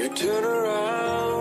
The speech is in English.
You turn around.